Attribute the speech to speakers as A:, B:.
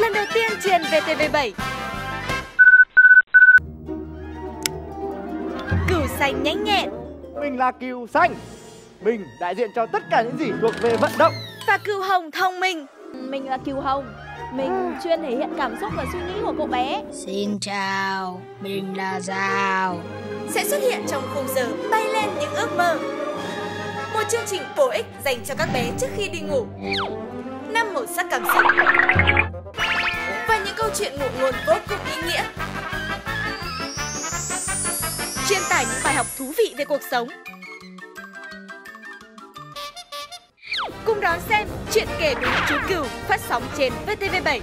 A: lần đầu tiên trên VTV7. Cửu xanh nhanh nhẹn
B: Mình là Kiều Xanh Mình đại diện cho tất cả những gì thuộc về vận động
A: và cửu hồng thông minh.
C: Mình là Kiều Hồng Mình chuyên thể hiện cảm xúc và suy nghĩ của cậu bé
D: Xin chào, mình là Giao.
A: sẽ xuất hiện trong khung giờ bay lên những ước mơ. Một chương trình bổ ích dành cho các bé trước khi đi ngủ. Năm màu sắc cảm xúc. Chuyện ngụ ngôn vô cùng ý nghĩa. Truyền tải những bài học thú vị về cuộc sống. Cùng đón xem chuyện kể của chú cừu phát sóng trên VTV7